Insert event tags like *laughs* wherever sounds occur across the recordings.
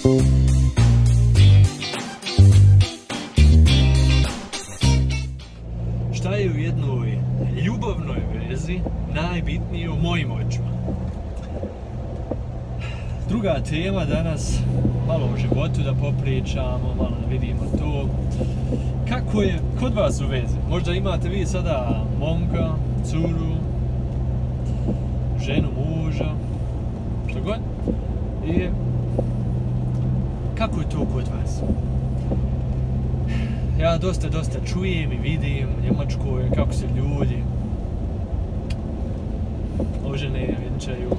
Šta je u jednoj ljubavnoj vezi najbitnije u mojim očima? Druga tema danas, malo o životu da popričamo, malo da vidimo to. Kako je kod vas u vezi? Možda imate vi sada momka, curu, ženu, muža, što god. I kako je to kod vas? Ja dosta, dosta čujem i vidim u Njemačkoj kako se ljudi ožene, vjenčaju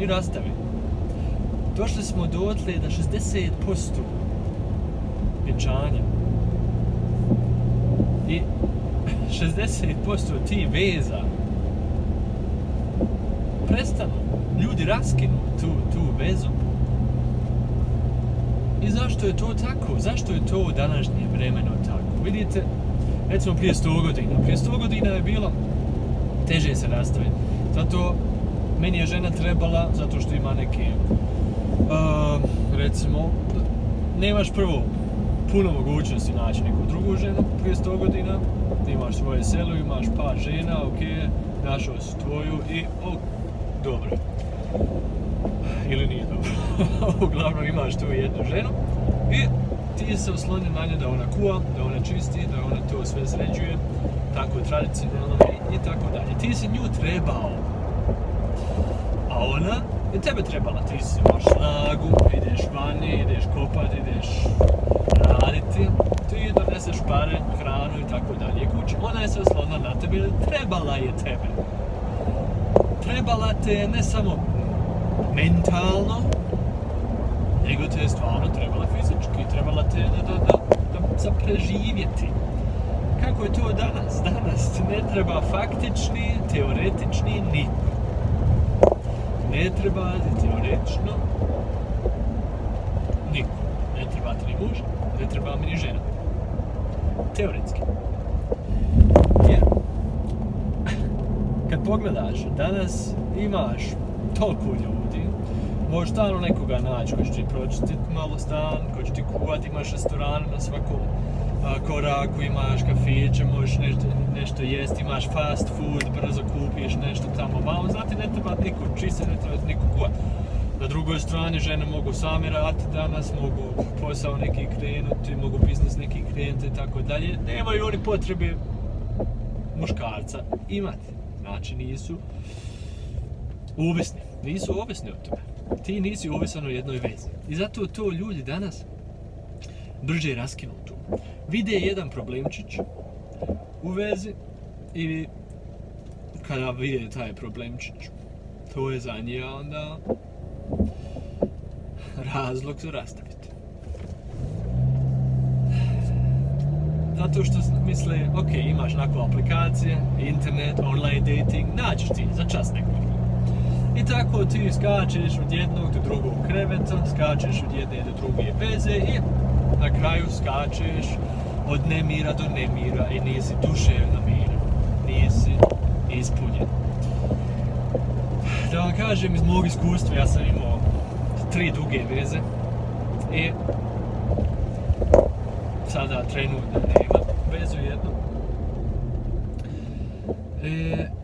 i rastavi. Došli smo dotle da 60% vjenčanja i 60% tih veza prestanu. Ljudi raskinu tu, tu vezu. I zašto je to tako? Zašto je to u današnje vremeno tako? Vidite, recimo prije 100 godina. Prije 100 godina je bilo teže se rastaviti. Zato meni je žena trebala, zato što ima neke, uh, recimo, nemaš prvo puno mogućnosti naći neku drugu ženu prije 100 godina, imaš svoje selo, imaš par žena, ok, našao si tvoju i, o, dobro. Ili nije dobro. *laughs* Uglavnom imaš tu jednu ženu i ti se osloni na nju da ona kuva, da ona čisti, da ona to sve sređuje, tako tradicionalno i, tako dalje. Ti si nju trebao. A ona je tebe trebala. Ti si imaš snagu, ideš vani, ideš kopat, ideš raditi. Ti doneseš pare, hranu i tako dalje kući. Ona je se oslonila na tebe, trebala je tebe. Trebala te ne samo mentalno, nego te je stvarno trebala fizički, trebala te da, da, da, da preživjeti. Kako je to danas? Danas ne treba faktični, teoretični niko. Ne treba ti teoretično niko. Ne treba ti ni muž, ne treba mi ni žena. Teoretski. Jer, kad pogledaš, danas imaš toliko ljudi, možeš stalno nekoga naći koji će ti pročistiti malo stan, koji će ti kuvat, imaš restoran na svakom koraku, imaš kafiće, možeš nešto, nešto jest, imaš fast food, brzo kupiš nešto tamo vamo, znate ne treba niko čistiti, ne treba niko kuvat. Na drugoj strani žene mogu sami raditi danas, mogu posao neki krenuti, mogu biznis neki krenuti i tako dalje. Nemaju oni potrebe muškarca imati. Znači nisu ovisni. Nisu ovisni od toga. Ti nisi ovisan u jednoj vezi. I zato to ljudi danas brže raskinu tu. Vide jedan problemčić u vezi i kada vide taj problemčić, to je za nje onda razlog za rastaviti. Zato što misle, ok, imaš nakon aplikacije, internet, online dating, naćiš ti za čas nekog. I tako ti skačeš od jednog do drugog kreveta, skačeš od jedne do druge veze i na kraju skačeš od nemira do nemira i nisi duševno mira. Nisi ispunjen. Da vam kažem iz mog iskustva, ja sam imao tri duge veze i sada trenutno nema vezu jednu. E,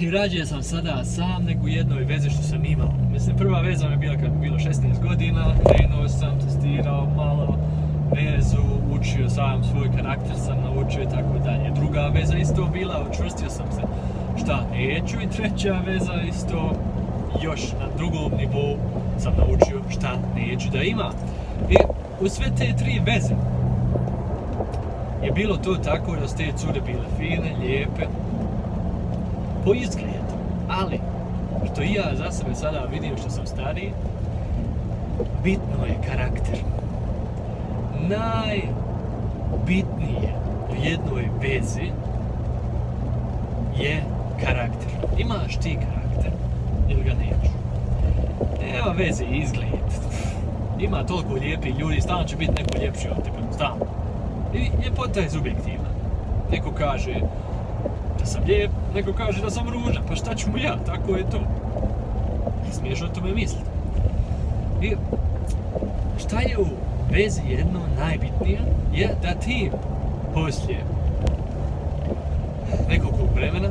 I rađe sam sada sam nego u jednoj vezi što sam imao. Mislim, prva veza mi je bila kad mi bilo 16 godina, krenuo sam, testirao malo vezu, učio sam svoj karakter sam naučio i tako dalje. Druga veza isto bila, učvrstio sam se šta neću i treća veza isto još na drugom nivou sam naučio šta neću da ima. I u sve te tri veze je bilo to tako da su te cure bile fine, lijepe, po izgledu. Ali, što i ja za sebe sada vidim što sam stariji, bitno je karakter. Najbitnije u jednoj vezi je karakter. Imaš ti karakter ili ga nemaš. Nema veze izgled. Ima toliko lijepi ljudi, stalno će biti neko ljepši od tebe, stalno. I ljepota je subjektivna. Neko kaže lijep, neko kaže da sam ružan, pa šta ću mu ja, tako je to. Ne smiješ o tome misliti. I šta je u vezi jedno najbitnije je da ti poslije nekog vremena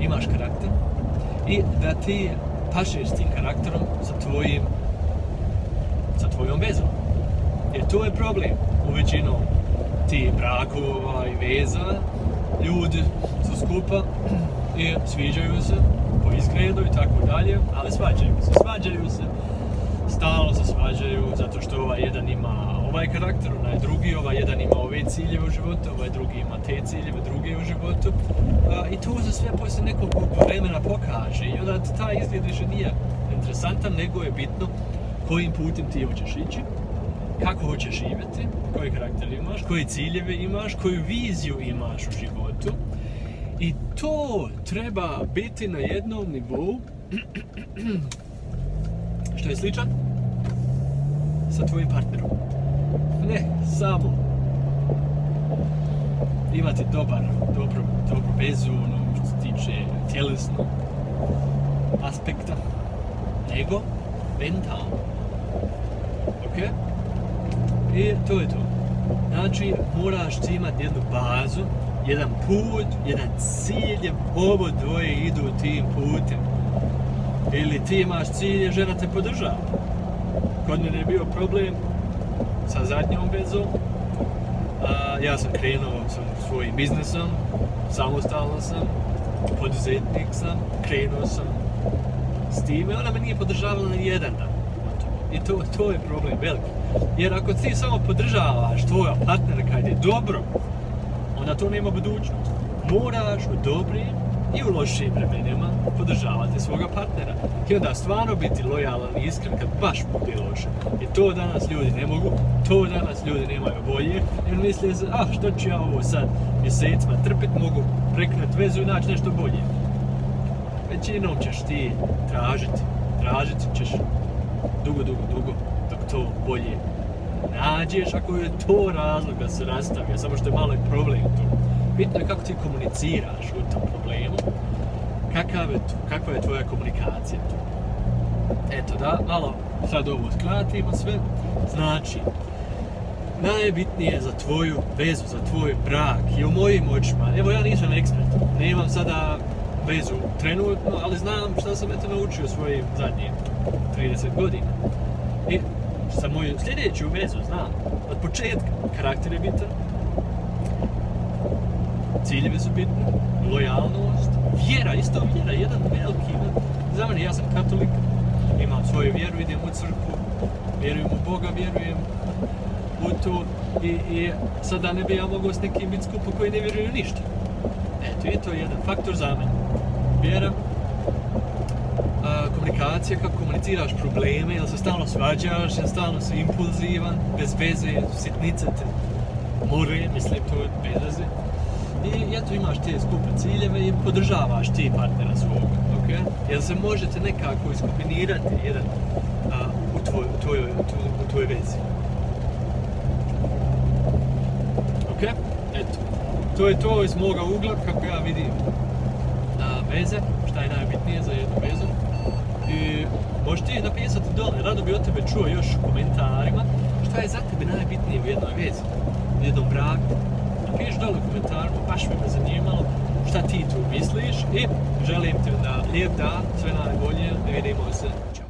imaš karakter i da ti pašeš s tim karakterom sa tvojim sa tvojom vezom. Jer to je problem u većinom ti brakova i veza. Ljudi su skupa i sviđaju se po izgledu i tako dalje, ali svađaju se. Svađaju se, stalno se svađaju zato što ovaj jedan ima ovaj karakter, onaj drugi, ovaj jedan ima ove ciljeve u životu, ovaj drugi ima te ciljeve druge u životu. I to se sve poslije nekog vremena pokaže i onda taj izgled više nije interesantan, nego je bitno kojim putem ti hoćeš ići, kako hoćeš živjeti, koji karakter imaš, koje ciljeve imaš, koju viziju imaš u životu. I to treba biti na jednom nivou *clears throat* što je sličan sa tvojim partnerom. Ne samo imati dobar, dobro, dobru vezu, ono što se tiče tjelesnog aspekta, nego mentalno. Ok? I to je to. Znači, moraš ti imati jednu bazu, jedan put, jedan cilj, ovo dvoje idu tim putem. Ili ti imaš cilj, žena te podržava. Kod mene je bio problem sa zadnjom vezom. Ja sam krenuo sa svojim biznesom, samostalno sam, poduzetnik sam, krenuo sam s time, ona me nije podržavala na jedan dan. I to, to je problem veliki. Jer ako ti samo podržavaš tvoja partnera kad je dobro, onda to nema budućnost. Moraš u dobrim i u lošim vremenima podržavati svoga partnera. I onda stvarno biti lojalan i iskren kad baš bude loše. I to danas ljudi ne mogu, to danas ljudi nemaju bolje, jer misle se, ah što ću ja ovo sad mjesecima trpit, mogu prekret vezu i naći nešto bolje. Većinom ćeš ti tražiti, tražiti ćeš dugo, dugo, dugo, dok to bolje nađeš, ako je to razlog da se rastavlja, samo što je malo problem tu. Bitno je kako ti komuniciraš u tom problemu, kakav je tu, kakva je tvoja komunikacija tu. Eto da, malo sad ovo skratimo sve. Znači, najbitnije za tvoju vezu, za tvoj brak i u mojim očima, evo ja nisam ekspert, nemam sada vezu trenutno, ali znam šta sam eto naučio svojim zadnjim 30 godina. I sa moju sljedeću vezu znam, od početka karakter je bitan, ciljevi su bitni, lojalnost, vjera, isto vjera, jedan veliki, za mene, ja sam katolik, imam svoju vjeru, idem u crkvu, vjerujem u Boga, vjerujem u to i, i sada ne bi ja mogao s nekim biti skupo koji ne vjeruju ništa. Eto, je to jedan faktor za mene. Vjera, komunikacija, kako komuniciraš probleme, jel se stalno svađaš, jel stalno si impulzivan, bez veze, sitnice te more, mislim, to je bez veze. I eto imaš te skupe ciljeve i podržavaš ti partnera svoga, ok? Jel se možete nekako iskombinirati jedan a, u, tvoj, u, tvojoj, u tvojoj vezi. Ok? Eto. To je to iz moga ugla kako ja vidim a, veze, šta je najbitnije za jednu vezu. I možeš ti napisati dole, rado bi od tebe čuo još u komentarima šta je za tebe najbitnije u jednoj vezi, u jednom braku. Napiši dole u komentarima, baš me zanimalo šta ti tu misliš i želim ti da lijep dan, sve najbolje, vidimo se. Ćao.